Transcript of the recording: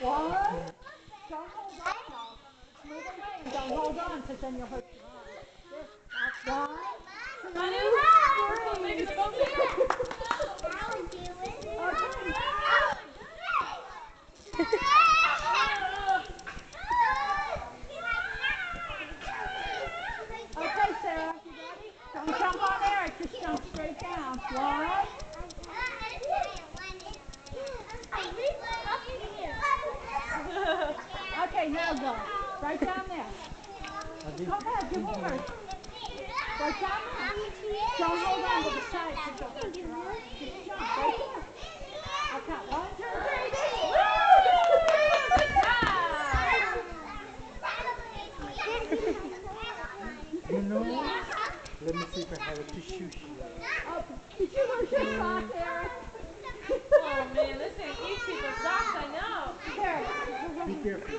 What? Don't hold on now. Move away and don't hold on because then you'll hurt your arm. This, that's one. Two, three. Okay. Okay, Sarah. Don't jump on Eric. Just jump straight down. One. Okay, now go. Right down there. Go ahead, move her. Right down there. Don't hold on to the side. don't hurt your arm. Just jump right there. Okay, one, two, three. You know, let me see if I have a tissue here. Oh, did you lose your sock, Eric? Be careful,